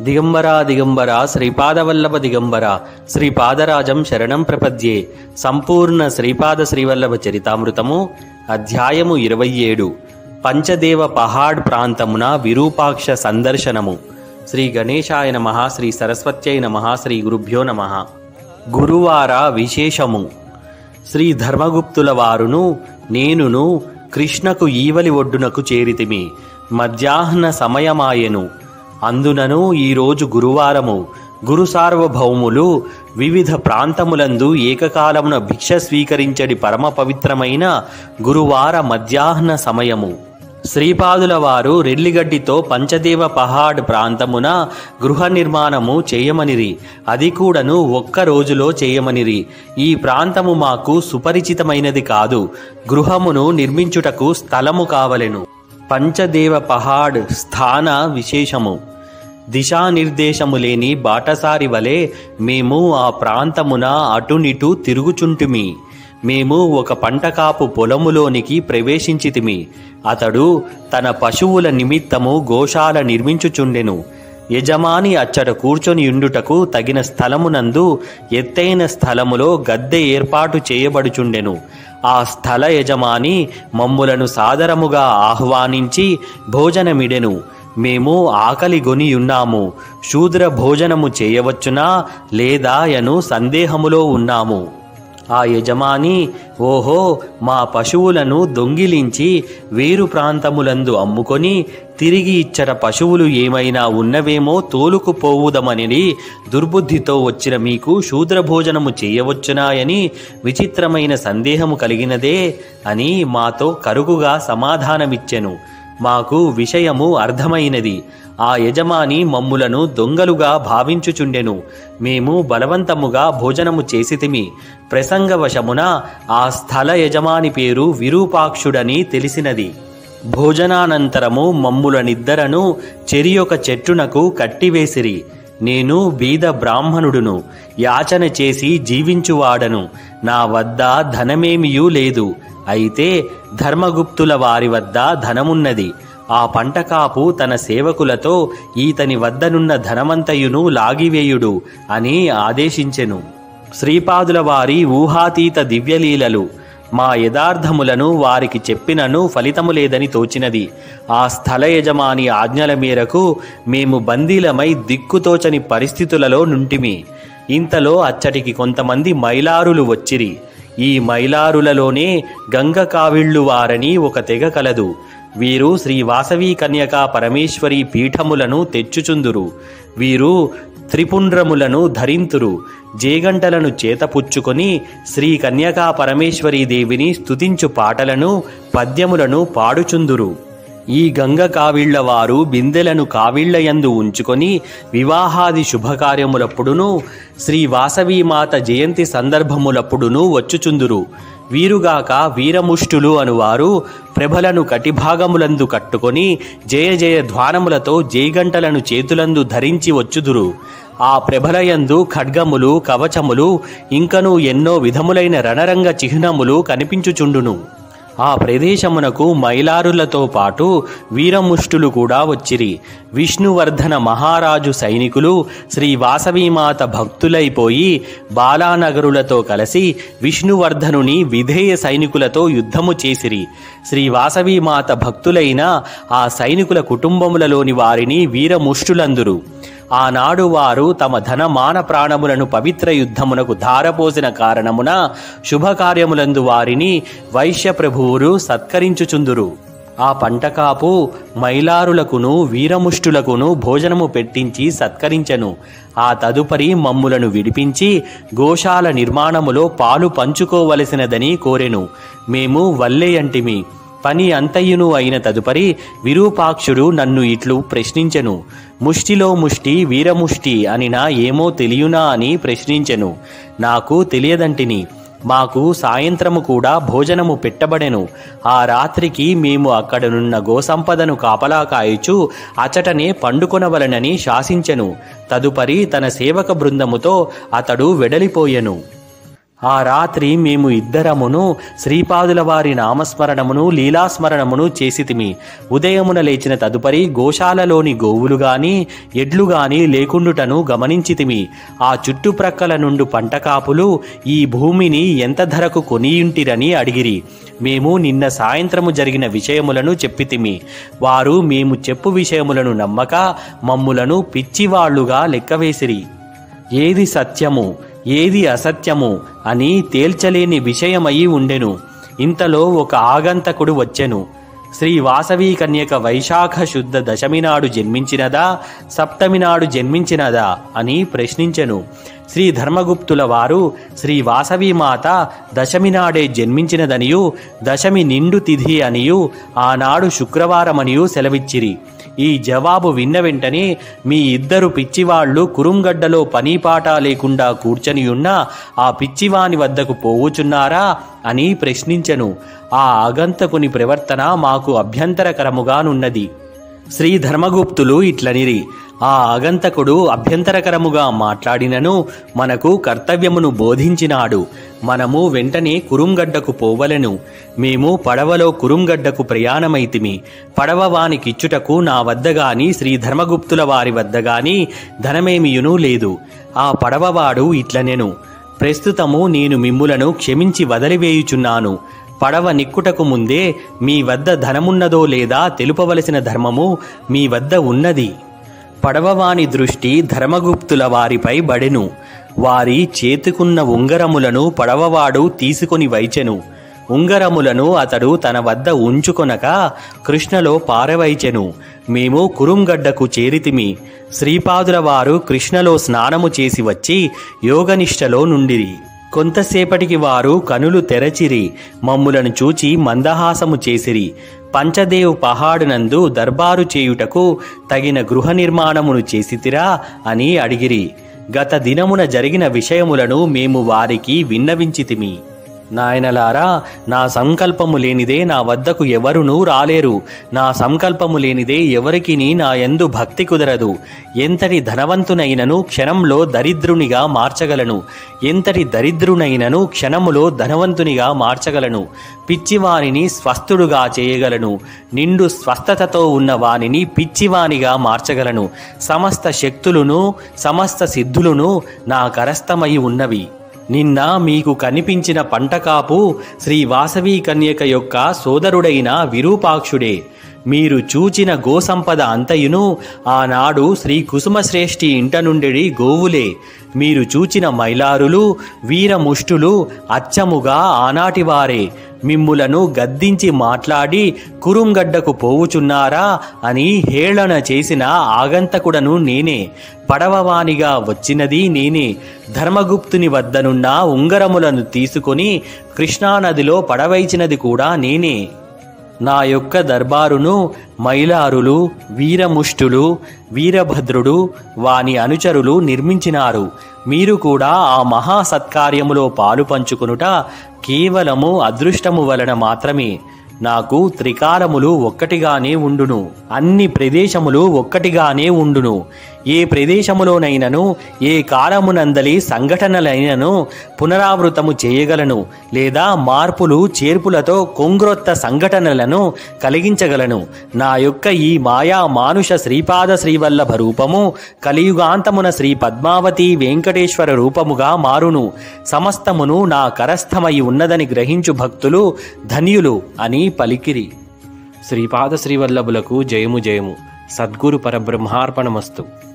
దిగంబరా దిగంబర శ్రీపాదవల్లభ దిగంబర శ్రీపాదరాజం శరణం ప్రపద్యే సంపూర్ణ శ్రీపాద శ్రీవల్లభ చరితామృతము అధ్యాయము ఇరవై ఏడు. పంచదేవ పహాడ్ ప్రాంతమున విరూపాక్ష సందర్శనము. శ్రీ గణేశాయ నమ శ్రీ సరస్వత్యై నమ శ్రీ గురుభ్యో నమ. గురువార విశేషము. శ్రీ ధర్మగుప్తుల వారును నేనును కృష్ణకు ఈవలి ఒడ్డునకు చేరితిమి. మధ్యాహ్న సమయమాయెను. అందునను ఈరోజు గురువారము గురు సార్వభౌములు వివిధ ప్రాంతములందు ఏకకాలమున భిక్ష స్వీకరించడి పరమ పవిత్రమైన గురువార మధ్యాహ్న సమయము. శ్రీపాదుల వారు రెల్లిగడ్డితో పంచదేవ పహాడ్ ప్రాంతమున గృహ నిర్మాణము చేయమనిరి. అది కూడాను ఒక్క రోజులో చేయమనిరి. ఈ ప్రాంతము మాకు సుపరిచితమైనది కాదు. గృహమును నిర్మించుటకు స్థలము కావలెను. పంచదేవ పహాడ్ స్థాన విశేషము. దిశానిర్దేశము లేని బాటసారి వలె మేము ఆ ప్రాంతమున అటునిటు తిరుగుచుంటిమి. మేము ఒక పంటకాపు పొలములోనికి ప్రవేశించితిమి. అతడు తన పశువుల నిమిత్తము గోశాల నిర్మించుచుండెను. యజమాని అచ్చట కూర్చొని ఉండుటకు తగిన స్థలమునందు ఎత్తైన స్థలములో గద్దె ఏర్పాటు చేయబడుచుండెను. ఆ స్థల యజమాని మమ్ములను సాదరముగా ఆహ్వానించి భోజనమిడెను. మేము ఆకలి గొనియున్నాము శూద్ర భోజనము చేయవచ్చునా లేదా యను సందేహములో ఉన్నాము. ఆ యజమాని ఓహో మా పశువులను దొంగిలించి వేరు ప్రాంతములందు అమ్ముకొని తిరిగి ఇచ్చట పశువులు ఏమైనా ఉన్నవేమో తోలుకుపోవుదమని దుర్బుద్ధితో వచ్చిన మీకు శూద్రభోజనము చేయవచ్చునాయని విచిత్రమైన సందేహము కలిగినదే అని మాతో కరుకుగా సమాధానమిచ్చెను. మాకు విషయము అర్థమైనది. ఆ యజమాని మమ్ములను దొంగలుగా భావించుచుండెను. మేము బలవంతముగా భోజనము చేసితిమి ప్రసంగవశమున ఆ స్థల యజమాని పేరు విరూపాక్షుడని తెలిసినది. భోజనానంతరము మమ్ములనిద్దరను చెరియొక చెట్టునకు కట్టివేసిరి. నేను బీద బ్రాహ్మణుడును. యాచన చేసి జీవించువాడను. నా వద్ద ధనమేమియూ లేదు. అయితే ధర్మగుప్తుల వారి వద్ద ధనమున్నది. ఆ పంటకాపు తన సేవకులతో ఈతని వద్దనున్న ధనమంతయును లాగివేయుడు అని ఆదేశించెను. శ్రీపాదుల వారి ఊహాతీత దివ్యలీలలు మా యథార్థములను వారికి చెప్పినను ఫలితము లేదని తోచినది. ఆ స్థల యజమాని ఆజ్ఞల మేరకు మేము బందీలమై దిక్కుతోచని పరిస్థితులలో నుంటిమి. ఇంతలో అచ్చటికి కొంతమంది మైలారులు వచ్చిరి. ఈ మైలారులలోనే గంగ కావిళ్ళు వారని ఒక తెగ కలదు. వీరు శ్రీ వాసవి కన్యకా పరమేశ్వరి పీఠములను తెచ్చుచుందురు. వీరు త్రిపుండ్రములను ధరింతురు. జేగంటలను చేతపుచ్చుకొని శ్రీ కన్యకా పరమేశ్వరీ దేవిని స్తుతించు పాటలను పద్యములను పాడుచుందురు. ఈ గంగ కావిళ్ళ వారు బిందెలను కావిళ్ళయందు ఉంచుకొని వివాహాది శుభకార్యములప్పుడును శ్రీ వాసవీమాత జయంతి సందర్భములప్పుడును వచ్చుచుందురు. వీరుగాక వీరముష్టులు అనువారు ప్రభలను కటిభాగములందు కట్టుకొని జయ జయ ధ్వానములతో జయగంటలను చేతులందు ధరించి వచ్చుదురు. ఆ ప్రభలయందు ఖడ్గములు కవచములు ఇంకను ఎన్నో విధములైన రణరంగ చిహ్నములు కనిపించుచుండును. ఆ ప్రదేశమునకు మైలారులతో పాటు వీరముష్టులు కూడా వచ్చిరి. విష్ణువర్ధన మహారాజు సైనికులు శ్రీ వాసవీమాత భక్తులైపోయి బాలానగరులతో కలిసి విష్ణువర్ధనుని విధేయ సైనికులతో యుద్ధము చేసిరి. శ్రీ వాసవీమాత భక్తులైన ఆ సైనికుల కుటుంబములలోని వారిని వీరముష్టులందురు. ఆనాడు వారు తమ ధన మాన ప్రాణములను పవిత్ర యుద్ధమునకు ధారపోసిన కారణమున శుభకార్యములందు వారిని వైశ్య ప్రభువులు సత్కరించుచుందురు. ఆ పంటకాపు మైలారులకును వీరముష్టులకును భోజనము పెట్టించి సత్కరించెను. ఆ తదుపరి మమ్ములను విడిపించి గోశాల నిర్మాణములో పాలు పంచుకోవలసినదని కోరెను. మేము వల్లేయంటిమి పని అంతయును అయిన తదుపరి విరూపాక్షుడు నన్ను ఇట్లు ప్రశ్నించెను. ముష్టిలో ముష్టి వీరముష్టి అనినా ఏమో తెలియునా అని ప్రశ్నించెను. నాకు తెలియదంటిని. మాకు సాయంత్రము కూడా భోజనము పెట్టబడెను. ఆ రాత్రికి మేము అక్కడనున్న గోసంపదను కాపలా కాయచు అచటనే పండుకొనవలనని శాసించెను. తదుపరి తన సేవక బృందముతో అతడు వెడలిపోయెను. ఆ రాత్రి మేము ఇద్దరమును శ్రీపాదుల వారి నామస్మరణమును లీలాస్మరణమును చేసితిమి. ఉదయమున లేచిన తదుపరి గోశాలలోని గోవులు గాని ఎడ్లు గాని లేకుండుటను గమనించితిమి. ఆ చుట్టుప్రక్కల నుండు పంటకాపులు ఈ భూమిని ఎంత ధరకు కొనియుంటిరని అడిగిరి. మేము నిన్న సాయంత్రము జరిగిన విషయములను చెప్పితిమి. వారు మేము చెప్పు విషయములను నమ్మక మమ్ములను పిచ్చివాళ్ళుగా లెక్కవేసిరి. ఏది సత్యము? ఏది అసత్యము అని తేల్చలేని విషయమై ఉండెను. ఇంతలో ఒక ఆగంతకుడు వచ్చెను. శ్రీ వాసవి కన్యక వైశాఖ శుద్ధ దశమి నాడు జన్మించినదా? సప్తమి నాడు జన్మించినదా? అని ప్రశ్నించెను. శ్రీ ధర్మగుప్తుల వారు శ్రీ వాసవి మాత దశమి నాడే జన్మించినదనియు దశమి నిండు తిథి అనియు ఆనాడు శుక్రవారమనియు సెలవిచ్చిరి. ఈ జవాబు విన్న వెంటనే మీ ఇద్దరు పిచ్చివాళ్ళు కురుంగడ్డలో పనీపాట లేకుండా కూర్చొనియున్న ఆ పిచ్చివాని వద్దకు పోవుచున్నారా అని ప్రశ్నించెను. ఆ ఆగంతకుని ప్రవర్తన మాకు అభ్యంతరకరముగానున్నది. శ్రీ ధర్మగుప్తులు ఇట్లనిరి. ఆ ఆగంతకుడు అభ్యంతరకరముగా మాట్లాడినను మనకు కర్తవ్యమును బోధించినాడు. మనము వెంటనే కురుంగడ్డకు పోవలెను. మేము పడవలో కురుంగడ్డకు ప్రయాణమైతిమి. పడవ వానికిచ్చుటకు నా వద్ద గాని శ్రీ ధర్మగుప్తుల వారి వద్ద గాని ధనమేమియునూ లేదు. ఆ పడవవాడు ఇట్లనెను. ప్రస్తుతము నేను మిమ్ములను క్షమించి వదిలివేయుచున్నాను. పడవ నిక్కుటకు ముందే మీ వద్ద ధనమున్నదో లేదా తెలుపవలసిన ధర్మము మీ వద్ద ఉన్నది. పడవవాని దృష్టి ధర్మగుప్తుల వారిపై బడెను. వారి చేతుకున్న ఉంగరములను పడవవాడు తీసుకొని వైచెను. ఉంగరములను అతడు తన వద్ద ఉంచుకొనక కృష్ణలో పారవైచెను. మేము కురుంగడ్డకు చేరితిమి. శ్రీపాదుల వారు కృష్ణలో స్నానము చేసి వచ్చి యోగనిష్టలో నుండిరి. కొంతసేపటికి వారు కనులు తెరచిరి. మమ్ములను చూచి మందహాసము చేసిరి. పంచదేవ్ పహాడునందు దర్బారు చేయుటకు తగిన గృహ నిర్మాణమును చేసితిరా అని అడిగిరి. గత దినమున జరిగిన విషయములను మేము వారికి విన్నవించితిమి. నాయనలారా నా సంకల్పము లేనిదే నా వద్దకు ఎవరునూ రాలేరు. నా సంకల్పము లేనిదే ఎవరికిని నా ఎందు భక్తి కుదరదు. ఎంతటి ధనవంతునైనను క్షణంలో దరిద్రునిగా మార్చగలను. ఎంతటి దరిద్రునైనను క్షణములో ధనవంతునిగా మార్చగలను. పిచ్చివానిని స్వస్థుడుగా చేయగలను. నిండు స్వస్థతతో ఉన్న వానిని పిచ్చివానిగా మార్చగలను. సమస్త శక్తులను సమస్త సిద్ధులను నా కరస్థమై ఉన్నవి. నిన్న మీకు కనిపించిన పంటకాపు శ్రీ వాసవి కన్యక యొక్క సోదరుడైన విరూపాక్షుడే. మీరు చూచిన గోసంపద అంతయును ఆనాడు శ్రీ కుసుమశ్రేష్ఠి ఇంట నుండి గోవులే. మీరు చూచిన మైలారులు వీరముష్టులు అచ్చముగా ఆనాటివారే. మిమ్ములను గద్దించి మాట్లాడి కురుంగడ్డకు పోవుచున్నారా అని హేళన చేసిన ఆగంతకుడను నేనే. పడవవానిగా వచ్చినది నేనే. ధర్మగుప్తుని వద్దనున్న ఉంగరములను తీసుకొని కృష్ణానదిలో పడవైచినది కూడా నేనే. నా యొక్క దర్బారును మైలారులు వీరముష్టులు వీరభద్రుడు వాని అనుచరులు నిర్మించినారు. మీరు కూడా ఆ మహా సత్కార్యములో పాలు పంచుకునుట కేవలము అదృష్టము వలన మాత్రమే. నాకు త్రికాలములు ఒక్కటిగానే ఉండును. అన్ని ప్రదేశములు ఒక్కటిగానే ఉండును. ఏ ప్రదేశములోనైనను ఏ కాలమునందలి సంఘటనలైనను పునరావృతము చేయగలను లేదా మార్పులు చేర్పులతో కొంగ్రొత్త సంఘటనలను కలిగించగలను. నా యొక్క ఈ మాయా మానుష శ్రీపాద శ్రీవల్లభ రూపము కలియుగాంతమున శ్రీ పద్మావతి వెంకటేశ్వర రూపముగా మారును. సమస్తమును నా కరస్థమై ఉన్నదని గ్రహించు భక్తులు ధన్యులు అని పలికిరి. శ్రీపాద శ్రీవల్లభులకు జయము జయము. సద్గురు పరబ్రహ్మార్పణమస్తు.